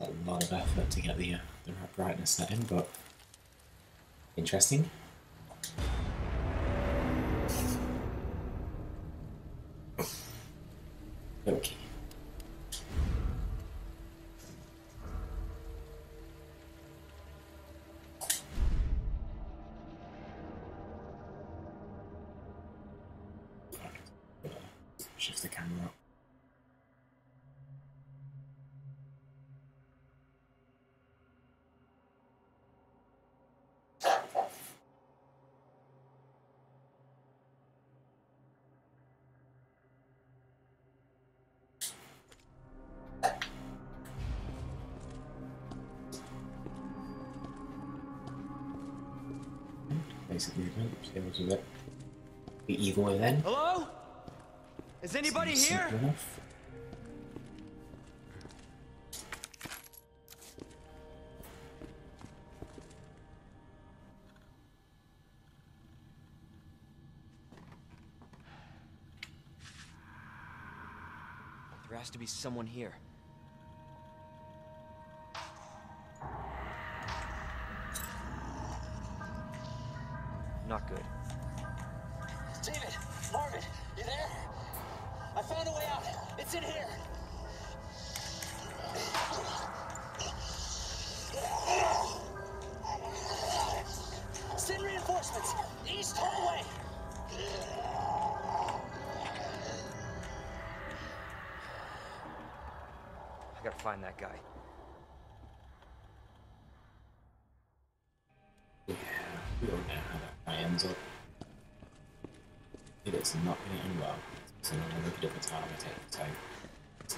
A lot of effort to get the, uh, the right brightness setting, but interesting. Okay. Evil way then. Hello? Is anybody Seems here? enough. There has to be someone here.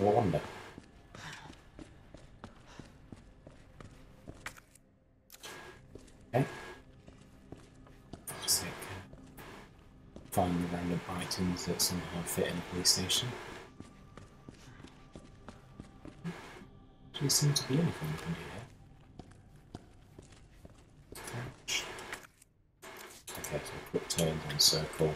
Uh, find the random items that somehow fit in a police station. Doesn't seem to be anything we can do here. Okay, so quick turn on circle.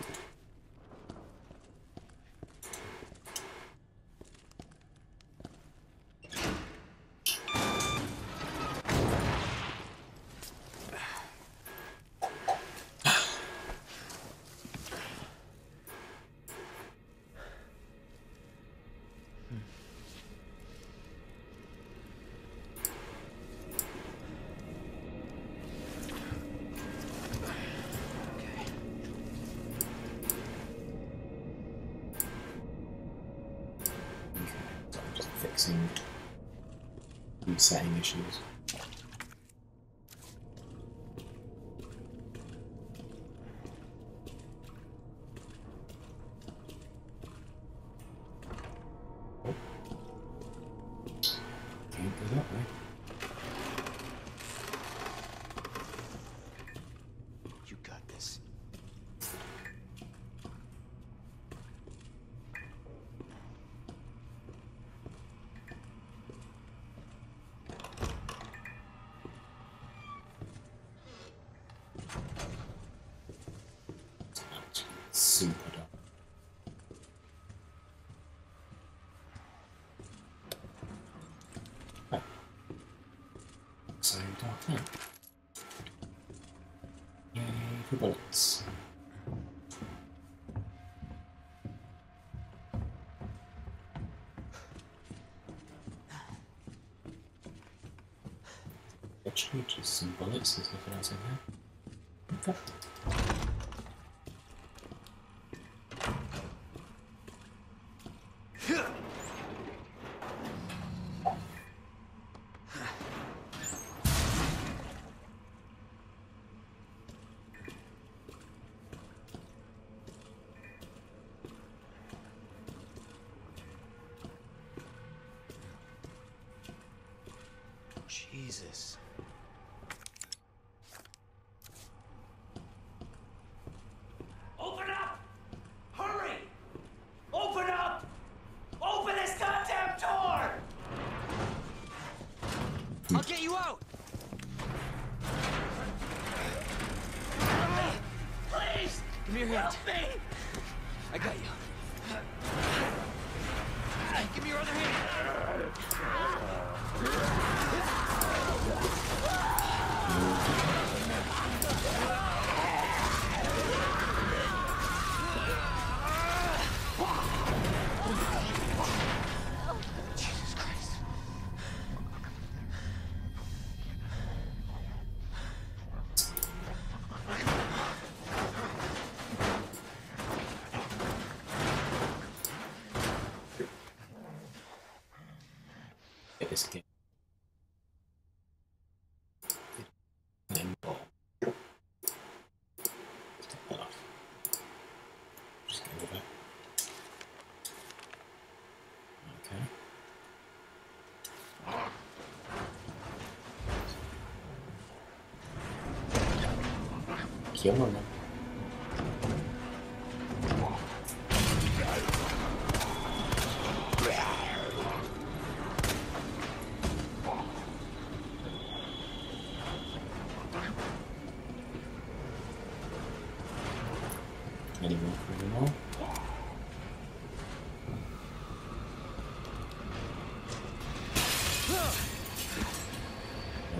Fixing resetting issues. Oh. Can't go that way. You got this. Actually, super dark. Oh. So dark now. Yay for bullets. Just some bullets, there's nothing else in here. I got you. Give me your other hand. Get this again. Then ball. Take that off. Just get rid of it. Okay. Kill him. Any more for any more?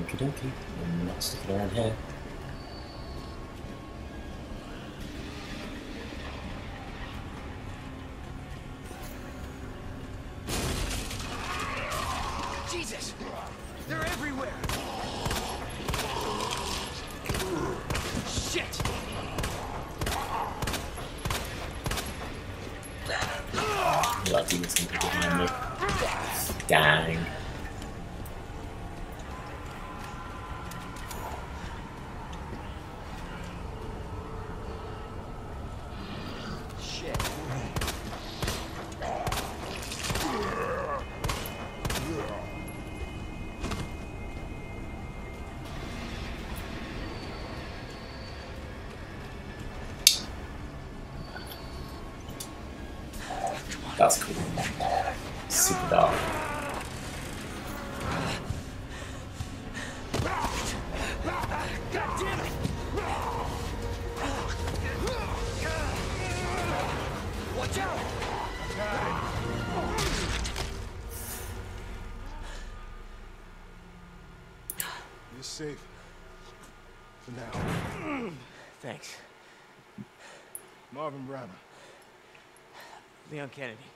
Okie dokie. I'm not sticking around here. That's cool. Super dark. God damn it! Watch out! You're safe. For now. Thanks. Marvin Branagh. Leon Kennedy.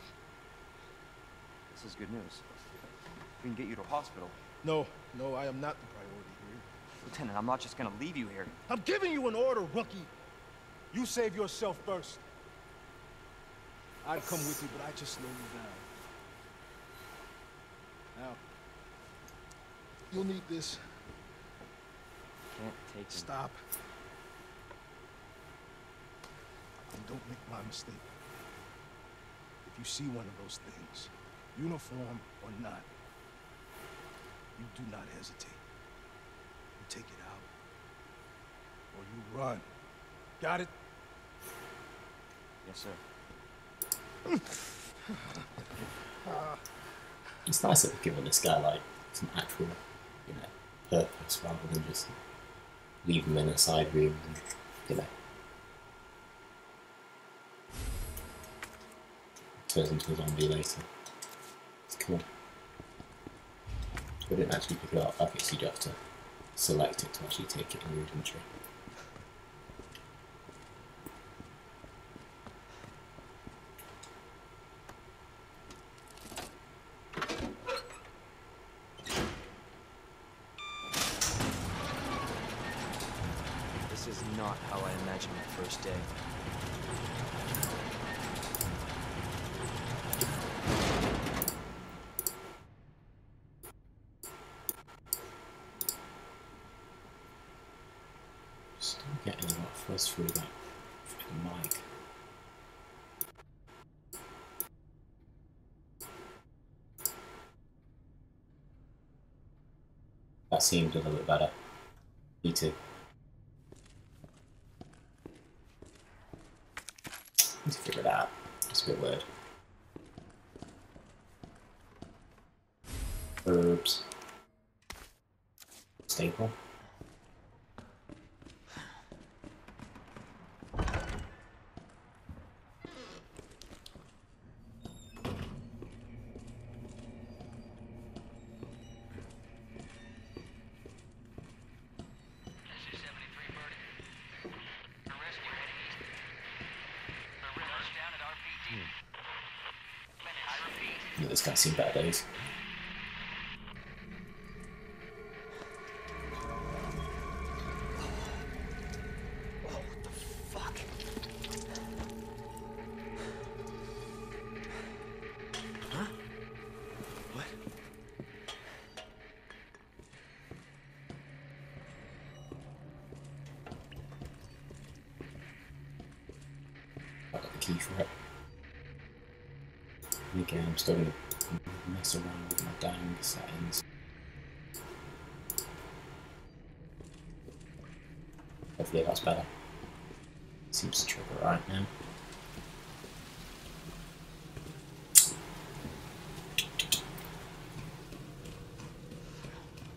This is good news. We can get you to a hospital. No, no, I am not the priority here. Lieutenant, I'm not just gonna leave you here. I'm giving you an order, rookie. You save yourself first. I'd come with you, but I just slow you down. Now, you'll need this. Can't take him. Stop. And don't make my mistake. If you see one of those things, uniform or not, you do not hesitate. You take it out. Or you run. Got it? Yes, sir. It's nice that we've given this guy like some actual, you know, purpose rather than just leave him in a side room and, you know, turns into a zombie later. It's cool. We didn't actually pick it up. Guess you'd have to select it to actually take it in your inventory. This is not how I imagined my first day. Still getting a lot of fuzz through that freaking mic. That that seemed a little bit better. Me too. Need to figure it out. It's a bit weird. Herbs. Staple. This is 73 Birdie. The rescue heading east. The river's down at RPD. I Yeah, this guy's seen better days. Oh, what? The fuck? Huh? What? I got the key for it. And again, I'm still gonna mess around with my dang settings. Hopefully that's better. Seems to trigger right now.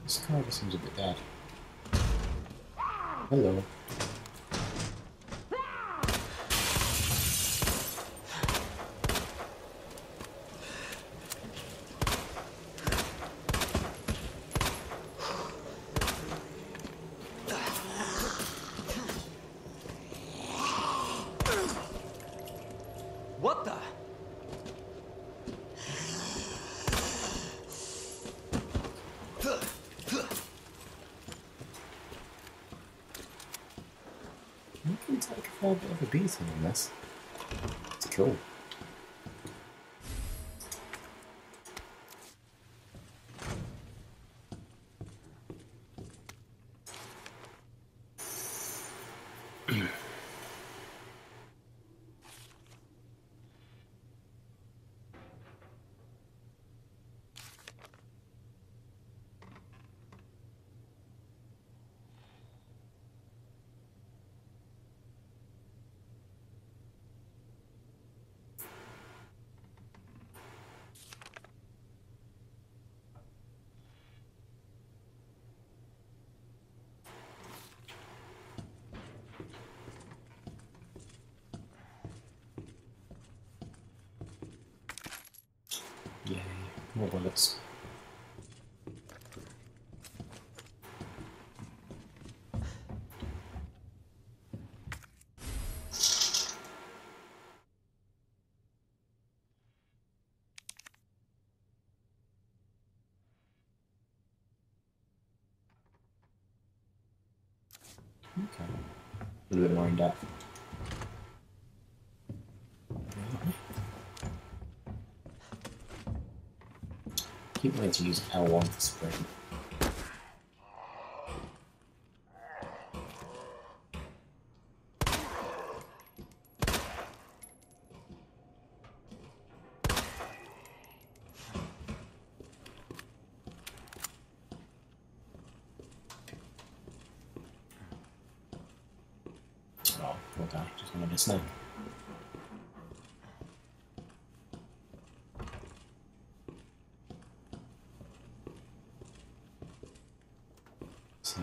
This car just seems a bit dead. Hello. What the? You can take a fair bit of a beating on this. It's cool. More bullets. Okay. A little bit more in depth. Wanting to use L1 for sprint. Oh, poor guy, just wanted a snack. So,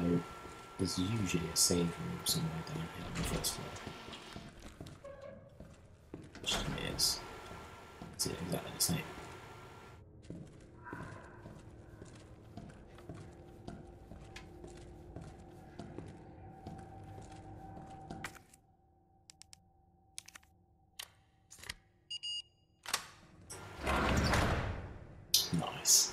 there's usually a save room somewhere down here on the first floor. Question is, is it exactly the same? Nice.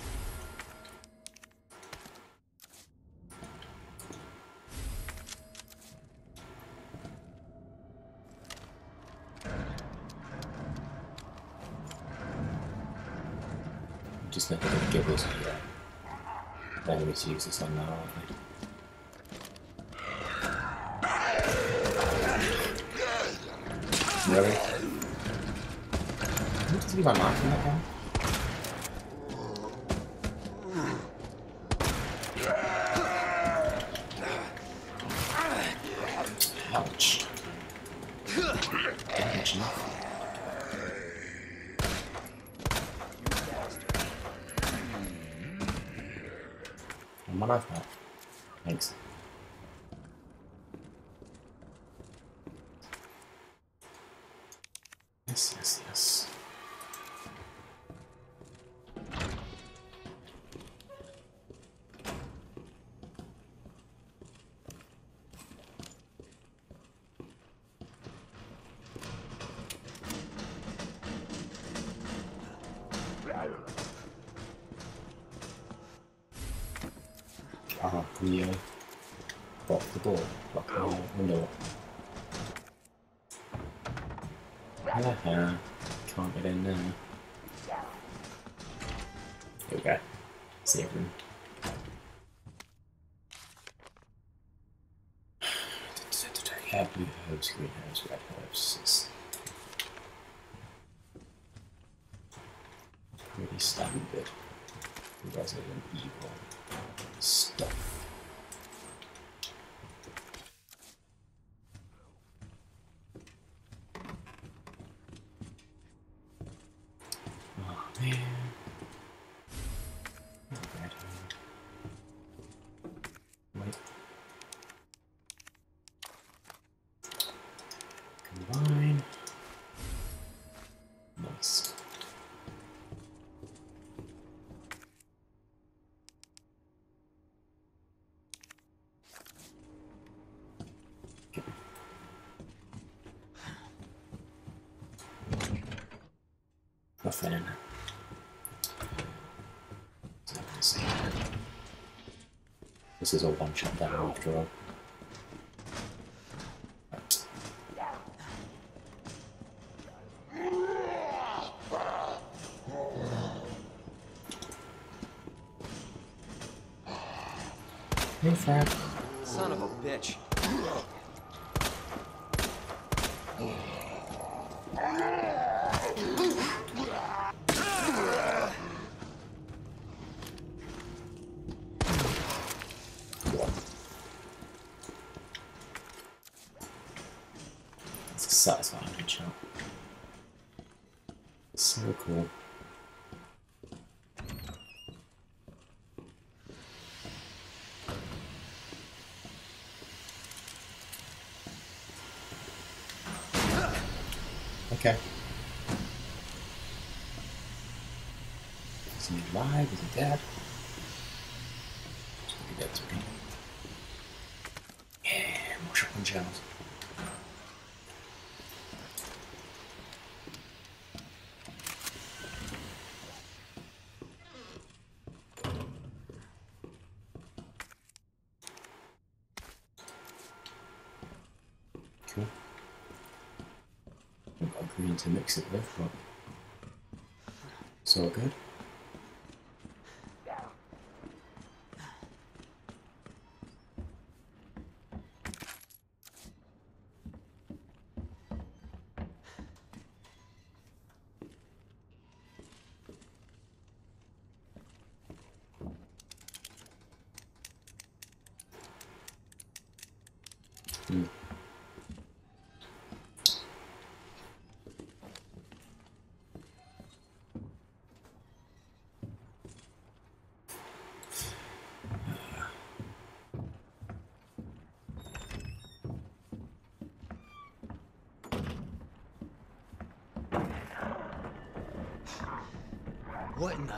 Just never gonna give us a uh, enemy to use this on now, aren't they? Really? Does he got marked in that guy? Ouch. Damage enough. And my life back. Thanks. Yes, yes, yes. Ah, the uh, block the door, block the window. Haha, can't get in there. Here we go. See everyone. Yeah, blue herbs, green herbs, red herbs. It's pretty standard Resident Evil Nothing in it. So. This is all one shot down after all. Hey, Frank. Son of a bitch. Satisfying headshot. So cool. Okay. Is he alive? Is he dead? He's dead to me. Yeah, more shotgun shells. Cool. I've got green to mix it with, but it's all good. Hmm. What in the...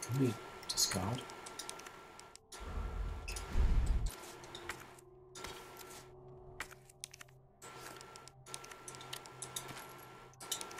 Can we discard? Cool. So look at that. actually gonna be uh,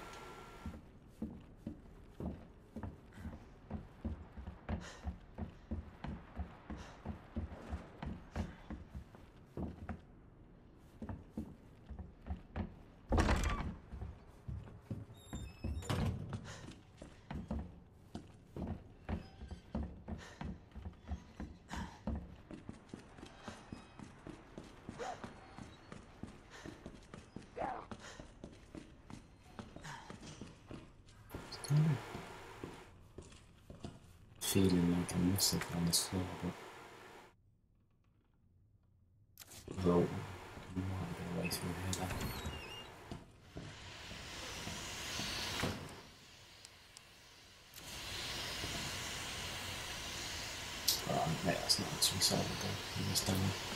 feeling like I'm missing on this floor, but well, we might get a way through here. Alright, mate, that's not actually solvable in this demo.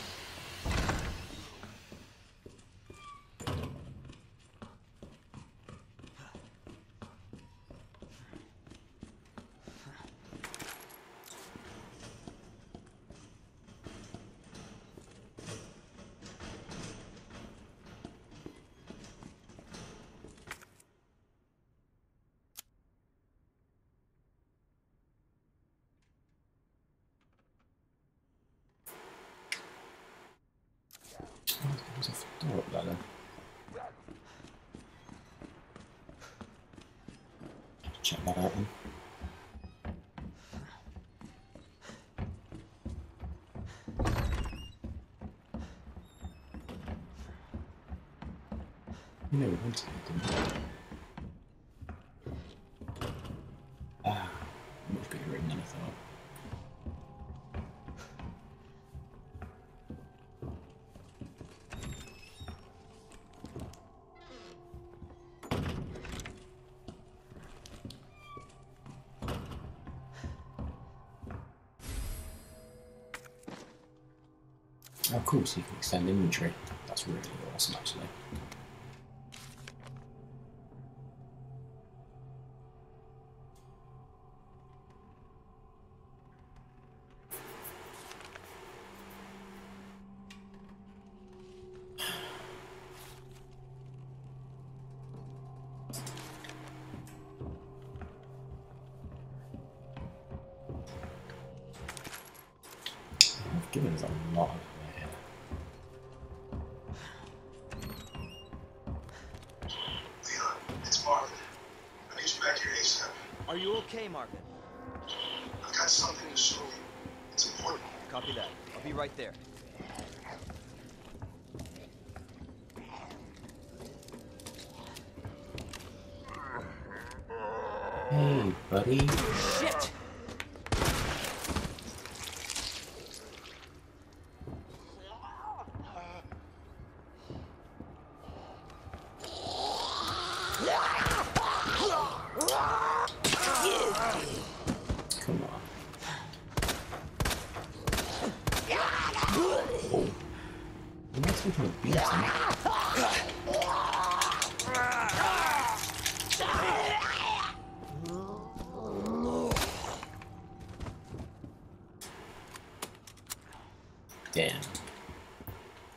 There's a door up then. Check that out then. You know, we wanted it, didn't we? Cool, so you can extend inventory. That's really awesome, actually. Hey, buddy. Shit! Come on. Oh. Am I taking a beating? Damn.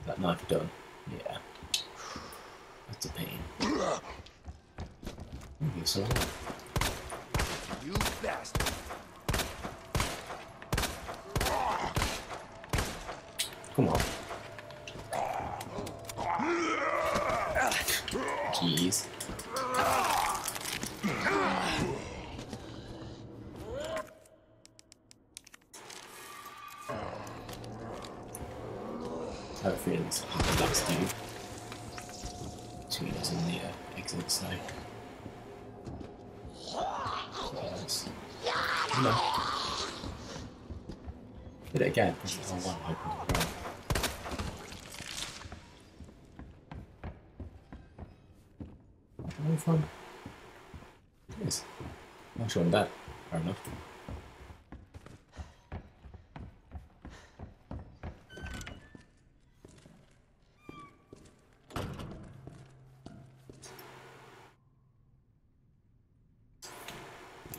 That knife done. Yeah. That's a pain. Maybe so. You bastard. Come on. Jeez. Hopefully it's the last dude. Between us the uh, exit. This is all one open ground. Where from? Yes. Not sure on that. Fair enough.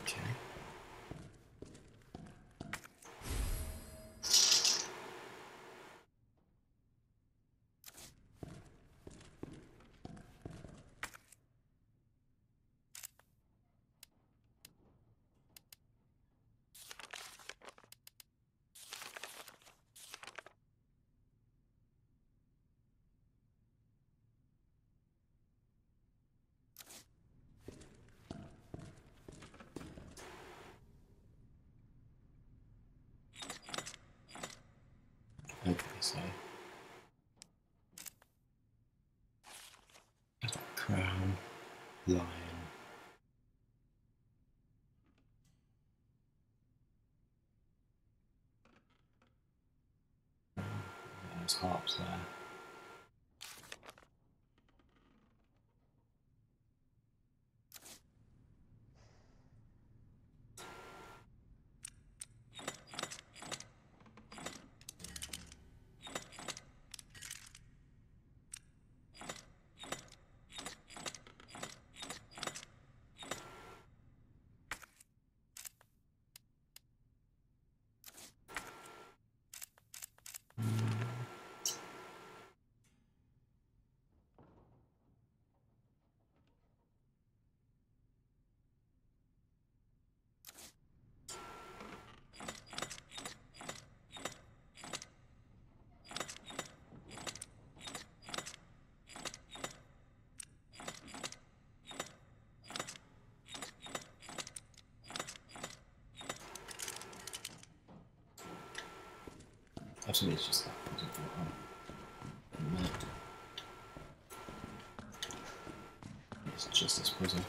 Okay. Okay, so. Crown, lion. There's harps there. It's just that. It's just puzzle.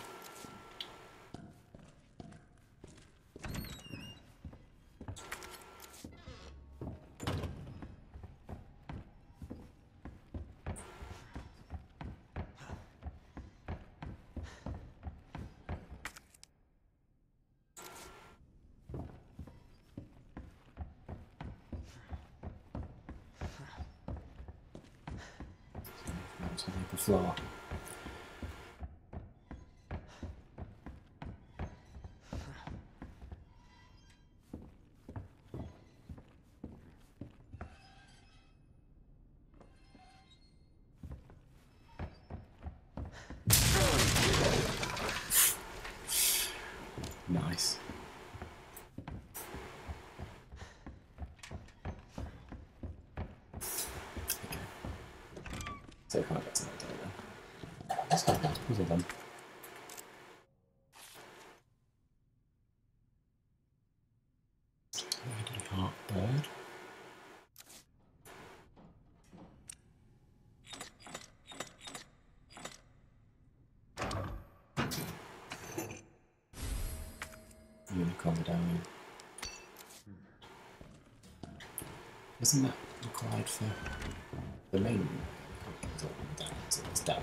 That's how the floor. Nice. Okay. So we can't get to that door then. Let's go back to puzzle then. Lady Heart Bird. Unicorn medallion. Isn't that required for the main medallions in this demo?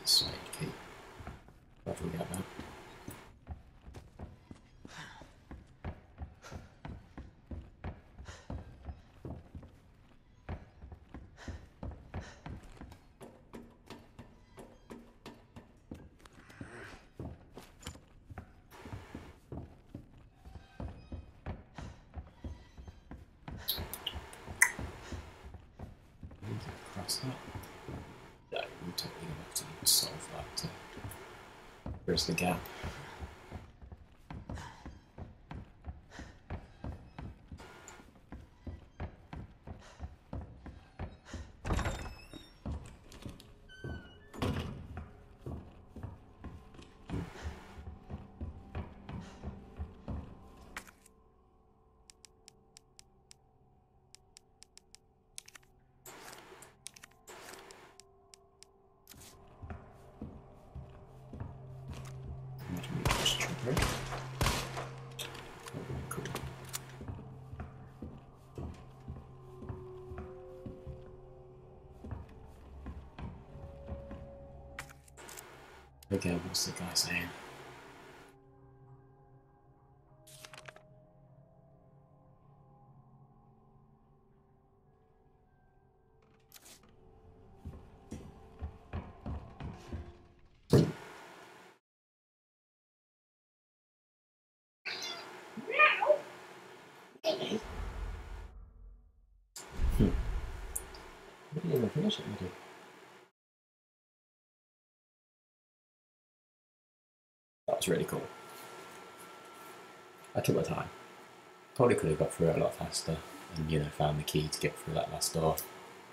This way, key. Where do we get that? Move across that. We're totally have to solve that. uh, Where's the gap? What's the guy saying? Hmm. Finish it, was really cool. I took my time. Probably could have got through it a lot faster and, you know, found the key to get through that last door.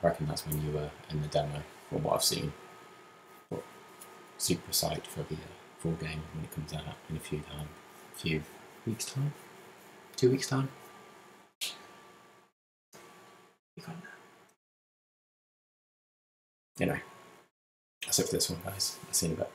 I reckon that's when you were in the demo, from what I've seen. But super psyched for the uh, full game when it comes out in a few time, few weeks time, two weeks time. Anyway, that's it for this one, guys. I'll see you in a bit.